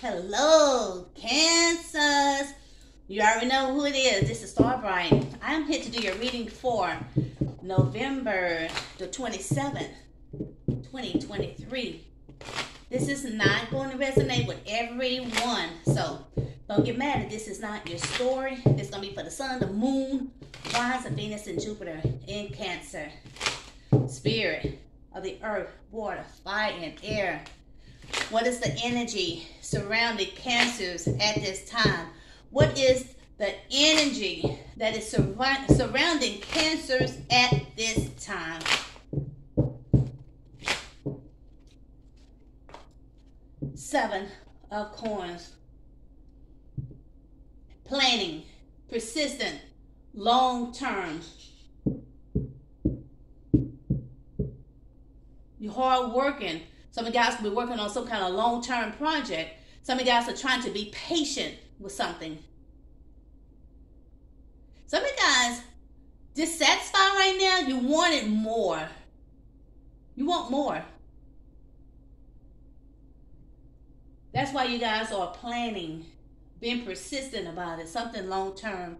Hello, Cancers. You already know who it is. This is Starbright. I'm here to do your reading for November the 27th, 2023. This is not going to resonate with everyone. So don't get mad if this is not your story. It's going to be for the sun, the moon, Mars, Venus, and Jupiter in Cancer. Spirit of the earth, water, fire, and air. What is the energy surrounding cancers at this time? What is the energy that is sur- surrounding cancers at this time? Seven of coins. Planning, persistent, long term. You're hard working some of you guys will be working on some kind of long term project. Some of you guys are trying to be patient with something. Some of you guys dissatisfied right now. You wanted more. You want more. That's why you guys are planning, being persistent about it, something long term.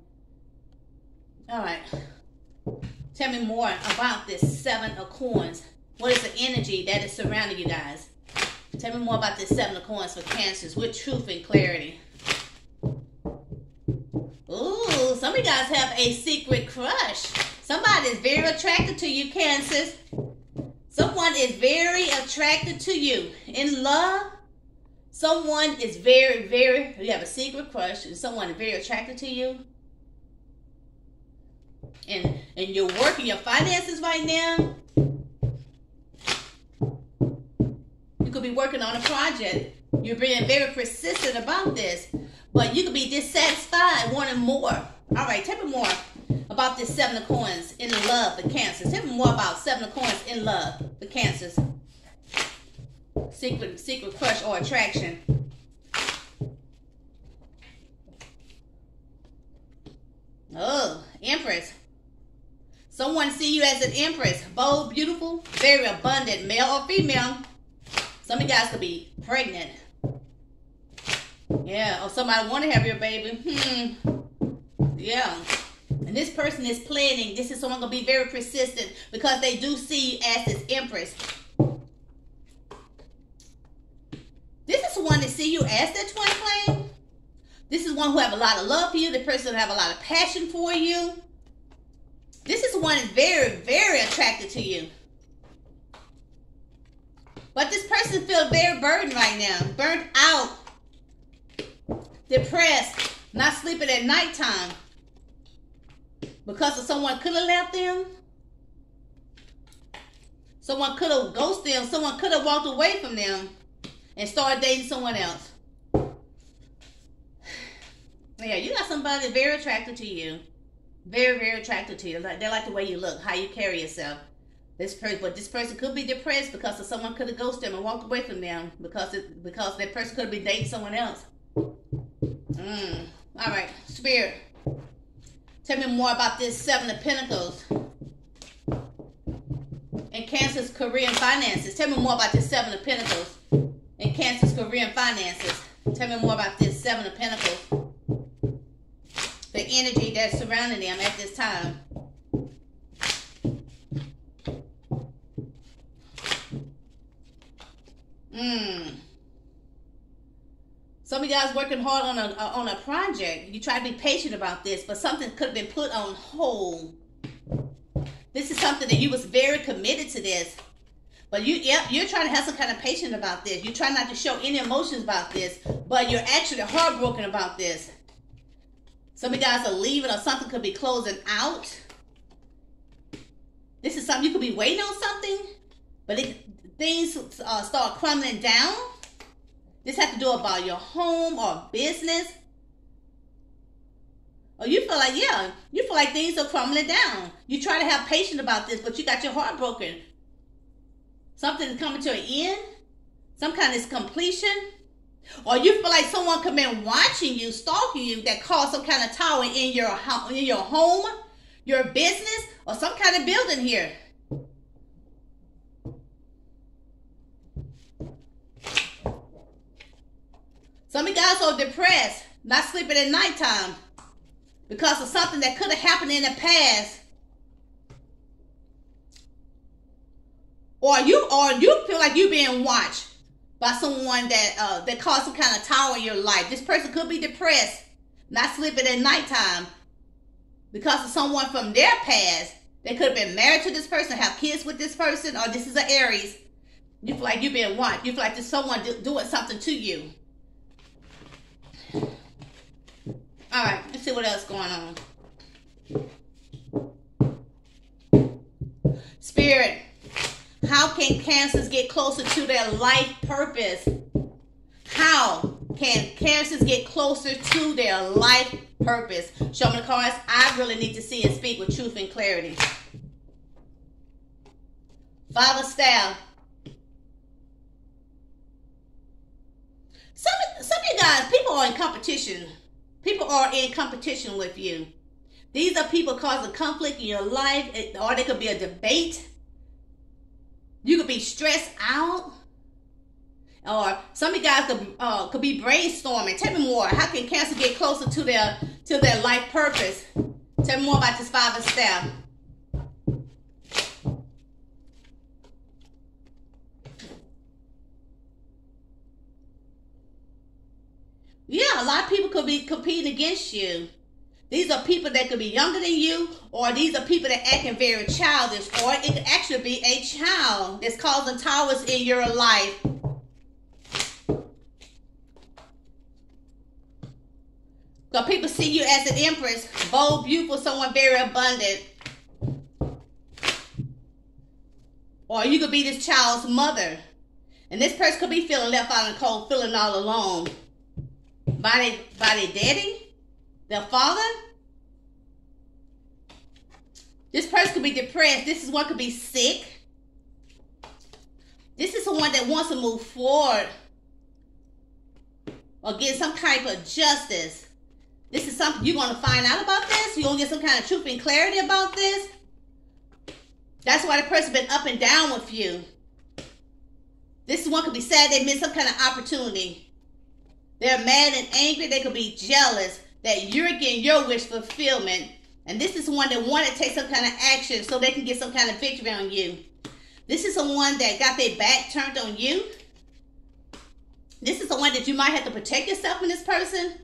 All right. Tell me more about this seven of coins. What is the energy that is surrounding you guys? Tell me more about this seven of coins for cancers with truth and clarity. Ooh, some of you guys have a secret crush. Somebody is very attracted to you, cancers. Someone is very attracted to you. In love, someone is very, very, you have a secret crush, and someone is very attracted to you. And and you're working your finances right now could be working on a project. You're being very persistent about this, but you could be dissatisfied, wanting more. All right, tell me more about this seven of coins in love for cancers. Tell me more about seven of coins in love for cancers. Secret, secret crush or attraction. Oh, Empress. Someone see you as an empress, bold, beautiful, very abundant, male or female. Some of guys could be pregnant. Yeah, or somebody want to have your baby. Hmm. Yeah. And this person is planning. This is someone going to be very persistent because they do see you as this empress. This is one that see you as that twin flame. This is one who have a lot of love for you. The person have a lot of passion for you. This is one very, very attracted to you. But this person feels very burdened right now, burnt out, depressed, not sleeping at nighttime because of someone could have left them. Someone could have ghosted them. Someone could have walked away from them and started dating someone else. Yeah, you got somebody very attracted to you. Very, very attracted to you. They like the way you look, how you carry yourself. This person, but this person could be depressed because someone could have ghosted them and walked away from them because it, because that person could be dating someone else. Mm. All right, Spirit. Tell me more about this Seven of Pentacles and Cancer's career and finances. Tell me more about this Seven of Pentacles and Cancer's career and finances. Tell me more about this Seven of Pentacles. The energy that's surrounding them at this time. Mm. Some of guys working hard on a on a project. You try to be patient about this, but something could have been put on hold. This is something that you was very committed to this, but you yep, you're trying to have some kind of patience about this. You try not to show any emotions about this, but you're actually heartbroken about this. Some of you guys are leaving, or something could be closing out. This is something you could be waiting on something, but it, things uh, start crumbling down. This has to do about your home or business. Or you feel like, yeah, you feel like things are crumbling down. You try to have patience about this, but you got your heart broken. Something is coming to an end. Some kind of completion. Or you feel like someone come in watching you, stalking you, that caused some kind of tower in your in your home, your business, or some kind of building here. Of you guys are depressed, not sleeping at nighttime because of something that could have happened in the past. Or you or you feel like you're being watched by someone that uh, that caused some kind of tower in your life. This person could be depressed, not sleeping at nighttime because of someone from their past. They could have been married to this person, have kids with this person, or this is an Aries. You feel like you're being watched. You feel like there's someone do, doing something to you. All right, let's see what else going on. Spirit, how can cancers get closer to their life purpose? How can cancers get closer to their life purpose? Show me the cards. I really need to see and speak with truth and clarity. Father style. Some, some of you guys, people are in competition People are in competition with you. These are people causing conflict in your life, or there could be a debate. You could be stressed out. Or some of you guys could, uh, could be brainstorming. Tell me more. How can cancer get closer to their to their life purpose? Tell me more about this father staff. A lot of people could be competing against you. These are people that could be younger than you, or these are people that acting very childish, or it could actually be a child that's causing towers in your life. So people see you as an empress, bold, beautiful, someone very abundant. Or you could be this child's mother. And this person could be feeling left out in the cold, feeling all alone by their by their daddy, The father. This person could be depressed. This is one could be sick. This is someone that wants to move forward or get some type of justice. This is something you're going to find out about this. You're going to get some kind of truth and clarity about this. That's why the person been up and down with you. This is one could be sad they missed some kind of opportunity. They're mad and angry. They could be jealous that you're getting your wish fulfillment. And this is someone that want to take some kind of action so they can get some kind of victory on you. This is someone that got their back turned on you. This is someone that you might have to protect yourself from this person.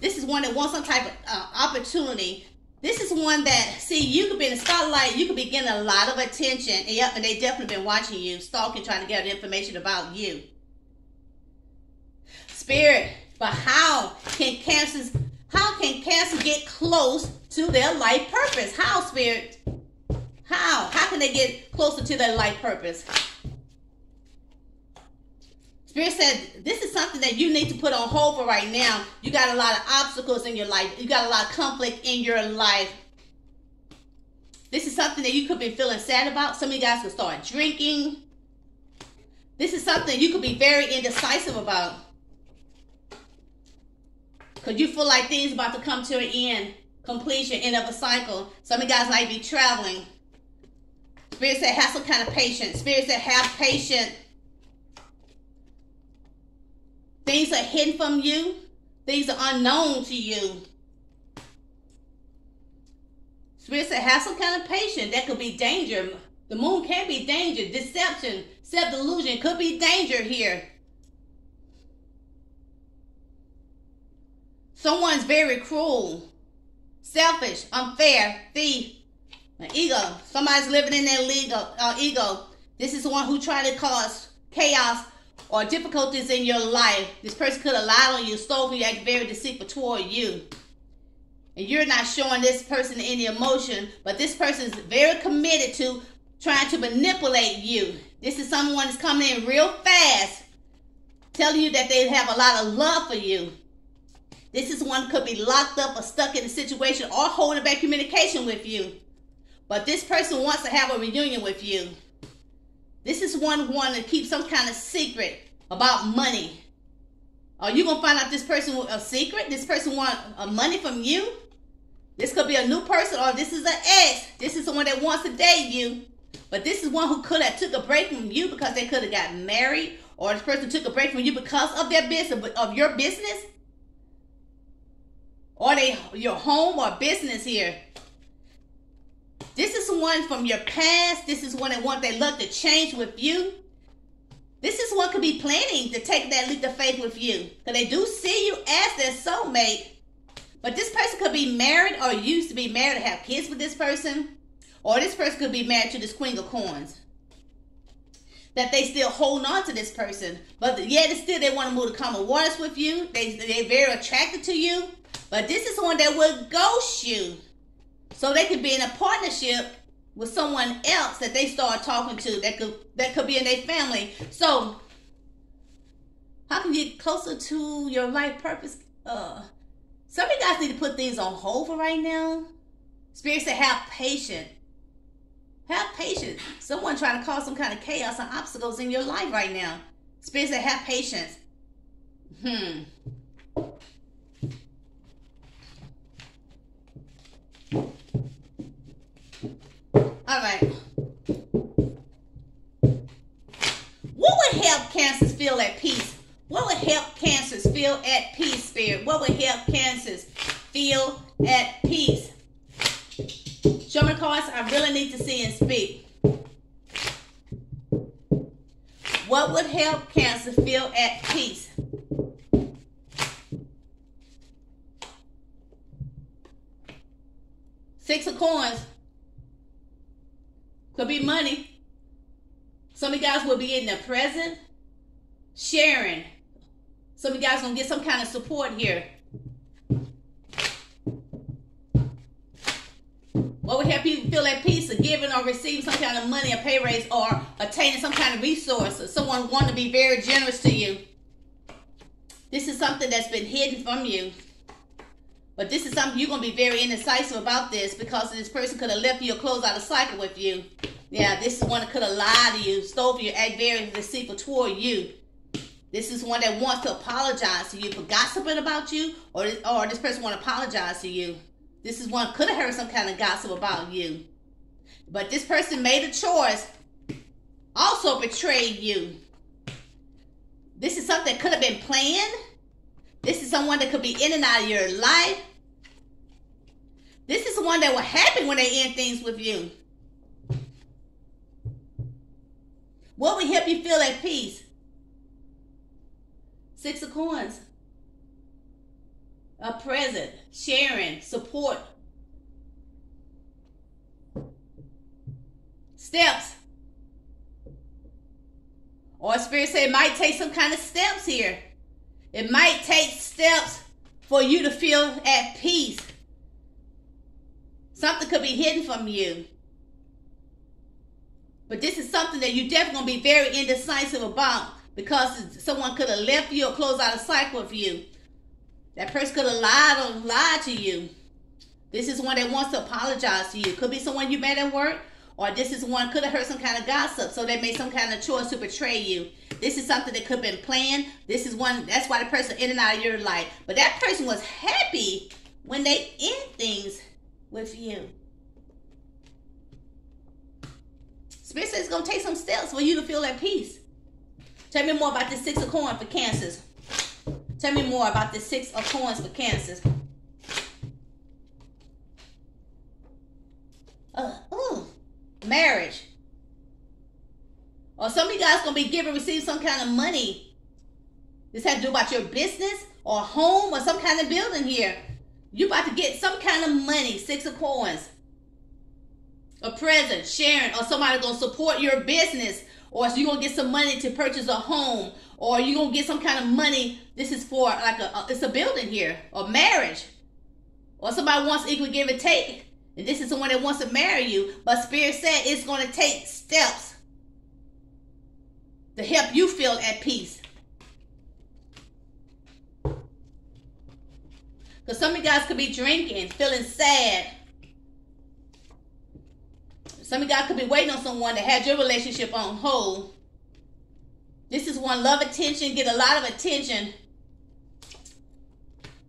This is one that wants some type of uh, opportunity. This is one that, see, you could be in the spotlight. You could be getting a lot of attention. And, yep, and they definitely been watching you, stalking, trying to get information about you spirit. But how can cancers how can cancer get close to their life purpose? How spirit? How? How can they get closer to their life purpose? Spirit said, This is something that you need to put on hold for right now. You got a lot of obstacles in your life, you got a lot of conflict in your life. This is something that you could be feeling sad about. Some of you guys could start drinking. This is something you could be very indecisive about. Because you feel like things about to come to an end, completion, end of a cycle. Some of you guys might be traveling. Spirit said, have some kind of patience. Spirit said, have patience. Things are hidden from you. Things are unknown to you. Spirit said, have some kind of patience. That could be danger. The moon can be danger, deception, self-delusion could be danger here. Someone's very cruel, selfish, unfair, thief, an ego. Somebody's living in their ego. Uh, ego. This is the one who tried to cause chaos or difficulties in your life. This person could have lied on you, stole from you, act very deceitful toward you. And you're not showing this person any emotion, but this person's very committed to trying to manipulate you. This is someone that's coming in real fast, telling you that they have a lot of love for you. This is one could be locked up or stuck in a situation or holding back communication with you. But this person wants to have a reunion with you. This is one wanting to keep some kind of secret about money. Are you gonna find out this person a secret? This person want a money from you? This could be a new person, or this is an ex. This is someone that wants to date you. But this is one who could have took a break from you because they could have got married, or this person took a break from you because of their business, of your business, or they your home or business here. This is one from your past. This is one that want their luck to change with you. This is one could be planning to take that leap of faith with you. Because they do see you as their soulmate. But this person could be married or used to be married to have kids with this person. Or this person could be married to this queen of coins. That they still hold on to this person. But yet still they want to move to common waters with you. They, they're very attracted to you. But this is someone that will ghost you. So they could be in a partnership with someone else that they start talking to that could that could be in their family. So how can you get closer to your life purpose? Uh some of you guys need to put things on hold for right now. Spirit said have patience. Have patience. Someone trying to cause some kind of chaos and obstacles in your life right now. Spirit said have patience. Hmm. What would help cancers feel at peace? What would help cancers feel at peace, Spirit? What would help cancers What would help you feel at peace of giving or receiving some kind of money, a pay raise, or attaining some kind of resource, or someone want to be very generous to you. This is something that's been hidden from you. But this is something you're going to be very indecisive about this because this person could have left you closed out a cycle with you. Yeah, this is one that could have lied to you, stole you, act very deceitful toward you. This is one that wants to apologize to you for gossiping about you, or or this person want to apologize to you. This is one could have heard some kind of gossip about you. But this person made a choice, also betrayed you. This is something that could have been planned this is someone that could be in and out of your life. This is the one that will happen when they end things with you. What will help you feel at peace? Six of coins. A present, sharing, support. Steps. Or Spirit say it might take some kind of steps here. It might take steps for you to feel at peace. Something could be hidden from you. But this is something that you're definitely going to be very indecisive about because someone could have left you or closed out a cycle with you. That person could have lied or lied to you. This is one that wants to apologize to you. Could be someone you met at work, or this is one could have heard some kind of gossip, so they made some kind of choice to betray you. This is something that could have been planned. This is one, that's why the person in and out of your life. But that person was happy when they end things with you. Spirit says it's going to take some steps for you to feel at peace. Tell me more about the six of coins for cancers. Tell me more about the six of coins for cancers. Uh, ooh, marriage. Or some of you guys gonna be giving, receive some kind of money. This has to do about your business or home or some kind of building here. You about to get some kind of money, six of coins. A present, sharing, or somebody gonna support your business, or so you gonna get some money to purchase a home, or you're gonna get some kind of money. This is for like a, a it's a building here, or marriage, or somebody wants equal give and take, and this is someone that wants to marry you. But Spirit said it's gonna take steps to help you feel at peace. Because some of you guys could be drinking, feeling sad. Some of guys could be waiting on someone that had your relationship on hold. This is one love attention, get a lot of attention.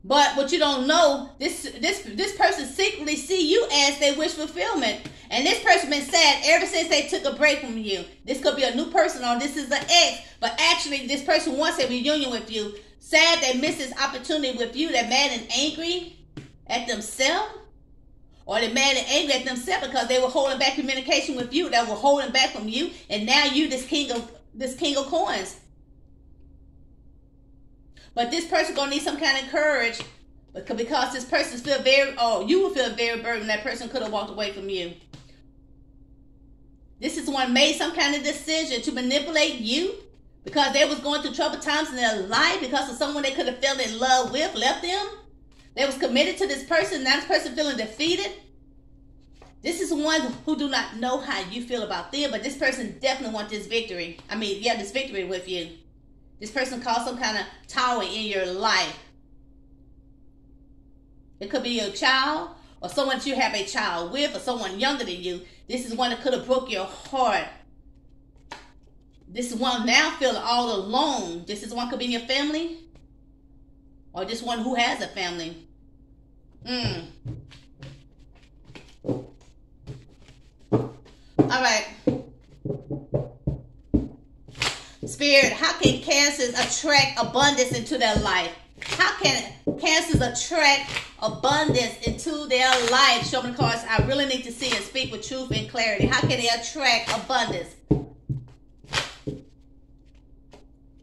But what you don't know, this this this person secretly see you as they wish fulfillment. And this person been sad ever since they took a break from you. This could be a new person or this is an ex, but actually this person wants a reunion with you. Sad they missed this opportunity with you. They're mad and angry at themselves. Or they're mad and angry at themselves because they were holding back communication with you. They were holding back from you. And now you this king of this king of coins. But this person gonna need some kind of courage because this person feel very oh you will feel very burdened that person could have walked away from you this is one made some kind of decision to manipulate you because they was going through troubled times in their life because of someone they could have fell in love with left them they was committed to this person now this person feeling defeated this is one who do not know how you feel about them but this person definitely want this victory i mean yeah this victory with you this person caused some kind of tower in your life it could be your child or someone you have a child with or someone younger than you. This is one that could have broke your heart. This is one now feeling all alone. This is one could be in your family or just one who has a family. Hmm. All right. Spirit, how can cancers attract abundance into their life? How can cancers attract abundance into their life? Show me the cards. I really need to see and speak with truth and clarity. How can they attract abundance?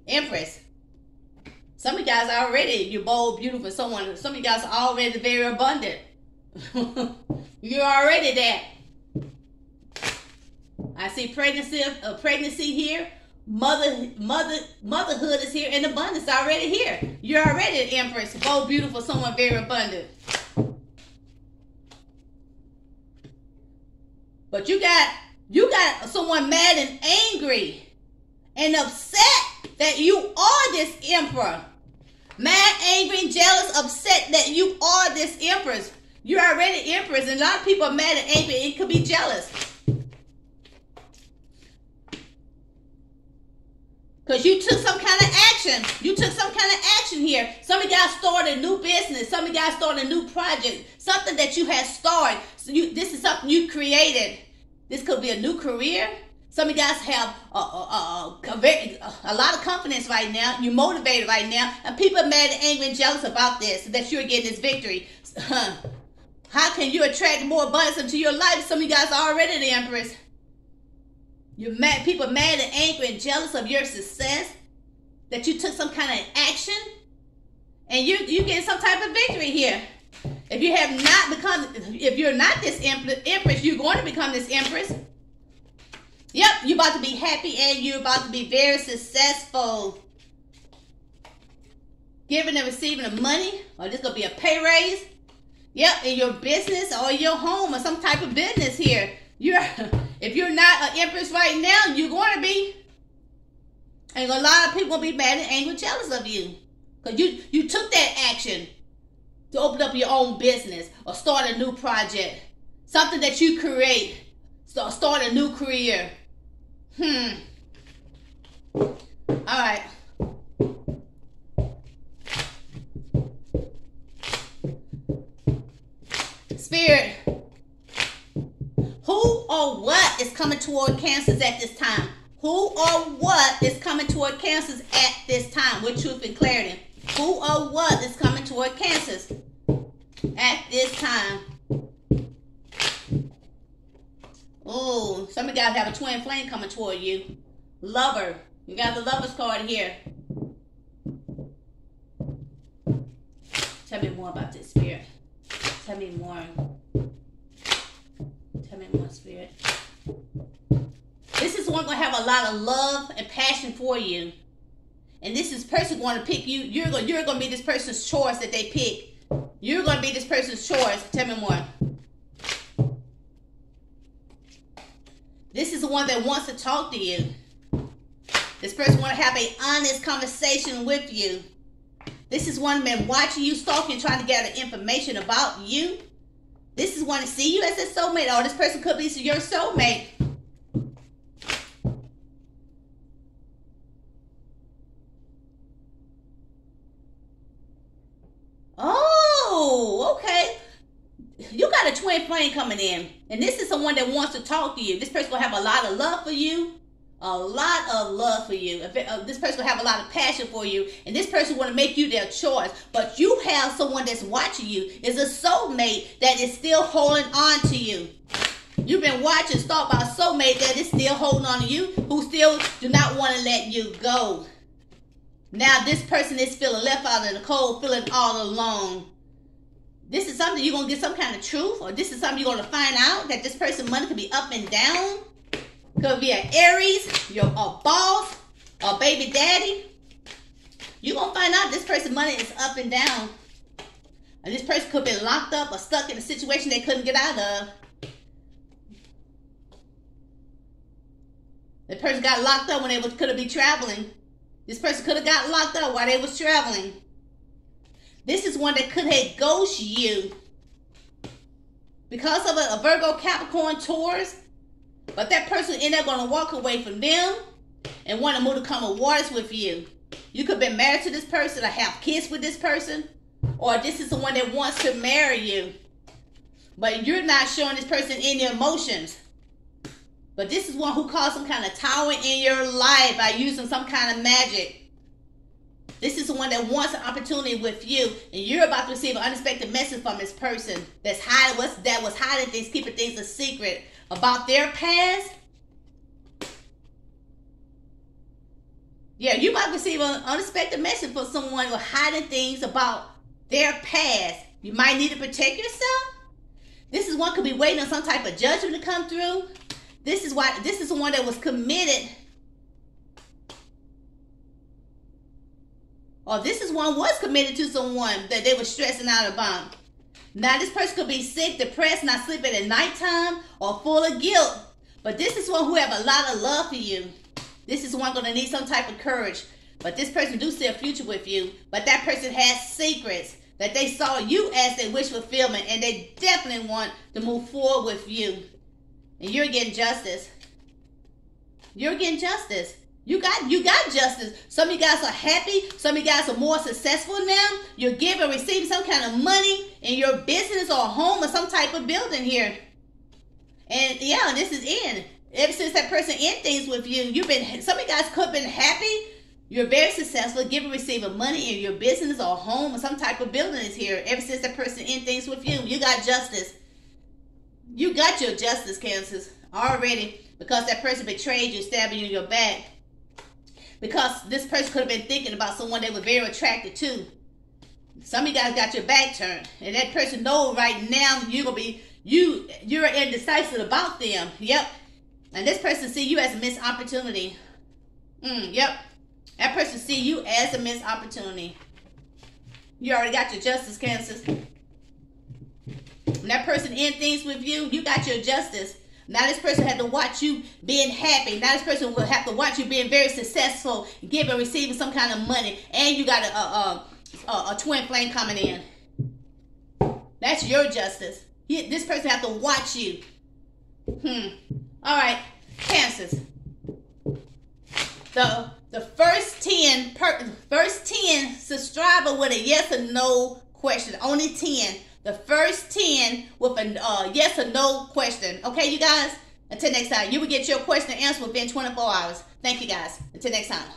Empress. Some of you guys are already you're bold, beautiful. Someone. Some of you guys are already very abundant. you're already that. I see pregnancy, a pregnancy here mother mother motherhood is here and abundance already here you're already an empress bold beautiful someone very abundant but you got you got someone mad and angry and upset that you are this emperor mad angry jealous upset that you are this empress you're already empress and a lot of people are mad and angry and could be jealous Because you took some kind of action. You took some kind of action here. Some of guys started a new business. Some of guys started a new project. Something that you had started. So you, this is something you created. This could be a new career. Some of you guys have a, a, a, a, very, a lot of confidence right now. You're motivated right now. And people are mad and angry and jealous about this, that you're getting this victory. How can you attract more abundance into your life? Some of you guys are already the empress. You're mad, people mad and angry and jealous of your success, that you took some kind of action, and you you get some type of victory here. If you have not become, if you're not this empress, you're going to become this empress. Yep, you're about to be happy and you're about to be very successful. Giving and receiving of money, or this gonna be a pay raise. Yep, in your business or your home or some type of business here. You're if you're not an empress right now, you're to be. And a lot of people will be mad and angry, jealous of you, because you you took that action to open up your own business or start a new project, something that you create, start start a new career. Hmm. All right. Spirit who or what is coming toward cancers at this time? Who or what is coming toward cancers at this time with truth and clarity? Who or what is coming toward cancers at this time? Oh, some of you guys have a twin flame coming toward you. Lover. You got the lover's card here. Tell me more about this spirit. Tell me more. Tell me more, Spirit. This is one going to have a lot of love and passion for you. And this is person going to pick you. You're going, you're going to be this person's choice that they pick. You're going to be this person's choice. Tell me more. This is the one that wants to talk to you. This person want to have an honest conversation with you. This is one man watching you, stalking, trying to gather information about you. This is one to see you as a soulmate, or this person could be your soulmate. Oh, okay. You got a got a twin flame coming in, and this is someone that wants to talk to you. This person will have a lot of love for you, a lot of love for you. Uh, this person will have a lot of passion for you, and this person want to make you their choice. But you have someone that's watching you, is a soulmate that is still holding on to you. You've been watching stalked by a soulmate that is still holding on to you, who still do not want to let you go. Now this person is feeling left out in the cold, feeling all alone. This is something you're gonna get some kind of truth, or this is something you're gonna find out that this person money could be up and down. Could be an Aries, your a boss, a baby daddy. You're gonna find out this person money is up and down. And this person could be locked up or stuck in a situation they couldn't get out of. The person got locked up when they was could have been traveling. This person could have got locked up while they was traveling. This is one that could have ghosted you because of a, a Virgo Capricorn Taurus. But that person ended up going to walk away from them and want to move to common waters with you. You could be married to this person or have kids with this person. Or this is the one that wants to marry you. But you're not showing this person any emotions. But this is one who caused some kind of tower in your life by using some kind of magic. This is the one that wants an opportunity with you, and you're about to receive an unexpected message from this person that's hiding what's that was hiding things, keeping things a secret about their past. Yeah, you might receive an unexpected message from someone who hiding things about their past. You might need to protect yourself. This is one could be waiting on some type of judgment to come through. This is why this is the one that was committed. Or this is one was committed to someone that they were stressing out about. Now this person could be sick, depressed, not sleeping at nighttime, or full of guilt. But this is one who have a lot of love for you. This is one gonna need some type of courage. But this person do see a future with you. But that person has secrets that they saw you as their wish fulfillment, and they definitely want to move forward with you and you're getting justice. You're getting justice. You got you got justice. Some of you guys are happy. Some of you guys are more successful now. You're giving, receiving some kind of money in your business or home or some type of building here. And yeah, this is in. Ever since that person in things with you, you've been some of you guys could have been happy. You're very successful, giving, receiving money in your business or home or some type of building is here. Ever since that person in things with you, you got justice. You got your justice, Cancers, already because that person betrayed you, stabbing you in your back. Because this person could have been thinking about someone they were very attracted to. Some of you guys got your back turned, and that person know right now you're gonna be you you're indecisive about them. Yep. And this person see you as a missed opportunity. Mm, yep. That person see you as a missed opportunity. You already got your justice, Cancers. When that person end things with you, you got your justice. Now this person had to watch you being happy. Now this person will have to watch you being very successful, giving, receiving some kind of money, and you got a a, a, a twin flame coming in. That's your justice. This person have to watch you. Hmm. All right, cancers. The the first ten per, first ten subscriber with a yes or no question. Only ten the first 10 with a uh, yes or no question. Okay, you guys? Until next time, you will get your question and answer within 24 hours. Thank you guys. Until next time.